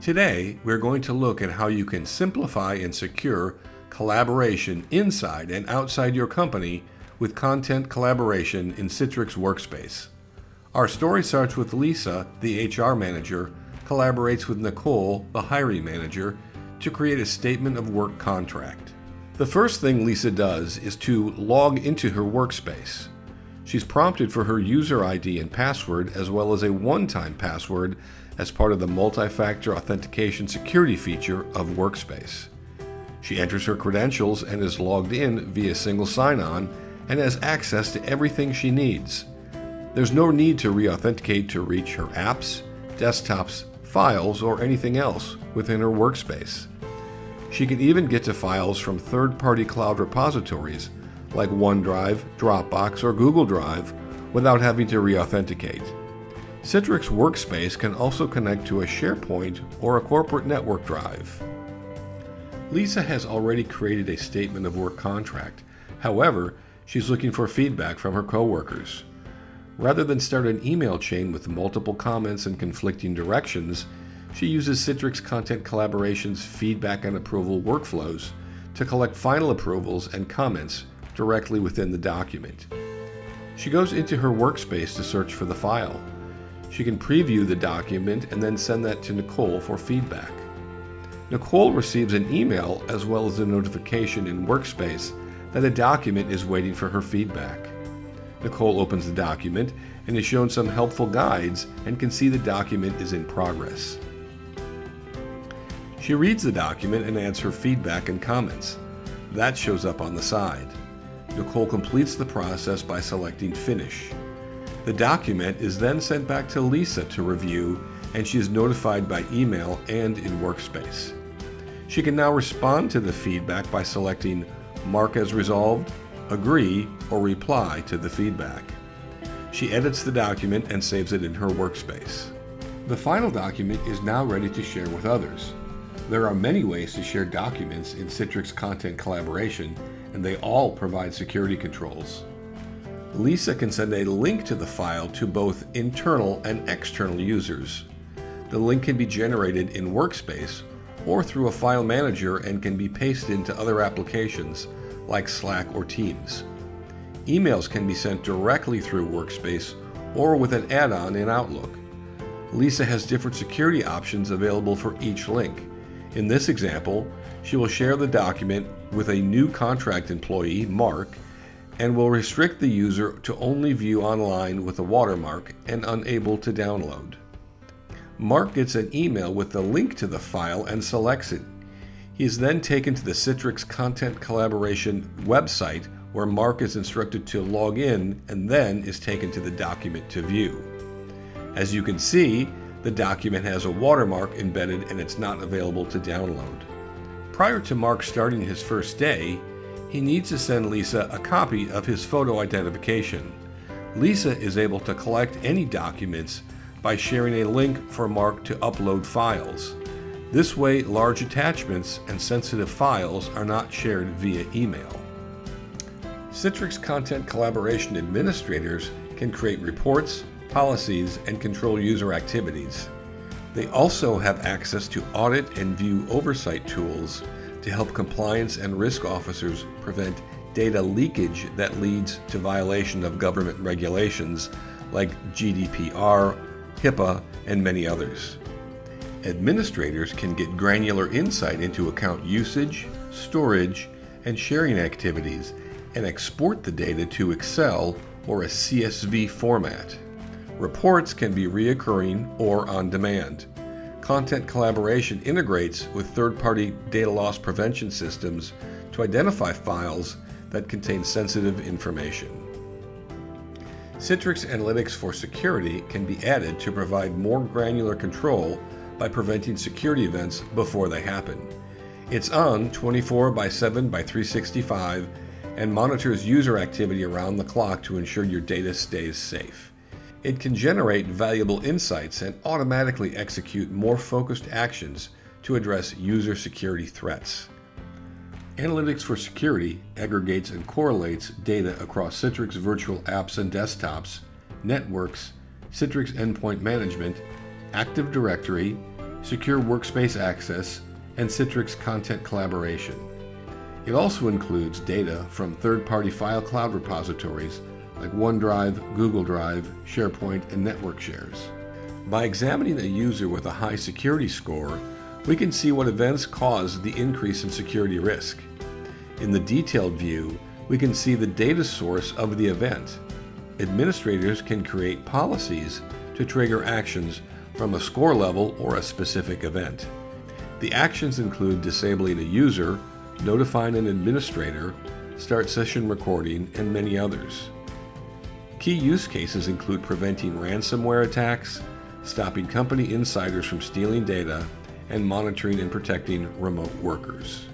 Today, we're going to look at how you can simplify and secure collaboration inside and outside your company with content collaboration in Citrix Workspace. Our story starts with Lisa, the HR manager, collaborates with Nicole, the hiring manager, to create a statement of work contract. The first thing Lisa does is to log into her workspace. She's prompted for her user ID and password as well as a one time password as part of the multi factor authentication security feature of Workspace. She enters her credentials and is logged in via single sign on and has access to everything she needs. There's no need to re authenticate to reach her apps, desktops, files, or anything else within her workspace. She can even get to files from third party cloud repositories like OneDrive, Dropbox, or Google Drive without having to re authenticate. Citrix Workspace can also connect to a SharePoint or a corporate network drive. Lisa has already created a statement of work contract. However, she's looking for feedback from her coworkers. Rather than start an email chain with multiple comments and conflicting directions, she uses Citrix Content Collaboration's feedback and approval workflows to collect final approvals and comments directly within the document. She goes into her workspace to search for the file. She can preview the document and then send that to Nicole for feedback. Nicole receives an email as well as a notification in Workspace that a document is waiting for her feedback. Nicole opens the document and is shown some helpful guides and can see the document is in progress. She reads the document and adds her feedback and comments. That shows up on the side. Nicole completes the process by selecting Finish. The document is then sent back to Lisa to review, and she is notified by email and in Workspace. She can now respond to the feedback by selecting Mark as resolved, Agree, or Reply to the feedback. She edits the document and saves it in her workspace. The final document is now ready to share with others. There are many ways to share documents in Citrix Content Collaboration, and they all provide security controls. Lisa can send a link to the file to both internal and external users. The link can be generated in Workspace or through a file manager and can be pasted into other applications like Slack or Teams. Emails can be sent directly through Workspace or with an add on in Outlook. Lisa has different security options available for each link. In this example, she will share the document with a new contract employee, Mark, and will restrict the user to only view online with a watermark and unable to download. Mark gets an email with the link to the file and selects it. He is then taken to the Citrix Content Collaboration website where Mark is instructed to log in and then is taken to the document to view. As you can see, the document has a watermark embedded and it's not available to download. Prior to Mark starting his first day, he needs to send Lisa a copy of his photo identification. Lisa is able to collect any documents by sharing a link for Mark to upload files. This way, large attachments and sensitive files are not shared via email. Citrix Content Collaboration administrators can create reports, policies, and control user activities. They also have access to audit and view oversight tools to help compliance and risk officers prevent data leakage that leads to violation of government regulations like GDPR, HIPAA, and many others. Administrators can get granular insight into account usage, storage, and sharing activities and export the data to Excel or a CSV format. Reports can be reoccurring or on demand. Content collaboration integrates with third party data loss prevention systems to identify files that contain sensitive information. Citrix Analytics for Security can be added to provide more granular control by preventing security events before they happen. It's on 24 by 7 by 365 and monitors user activity around the clock to ensure your data stays safe. It can generate valuable insights and automatically execute more focused actions to address user security threats. Analytics for Security aggregates and correlates data across Citrix virtual apps and desktops, networks, Citrix Endpoint Management, Active Directory, secure workspace access, and Citrix content collaboration. It also includes data from third-party file cloud repositories like OneDrive, Google Drive, SharePoint, and network shares. By examining a user with a high security score, we can see what events caused the increase in security risk. In the detailed view, we can see the data source of the event. Administrators can create policies to trigger actions from a score level or a specific event. The actions include disabling a user, notifying an administrator, start session recording, and many others. Key use cases include preventing ransomware attacks, stopping company insiders from stealing data, and monitoring and protecting remote workers.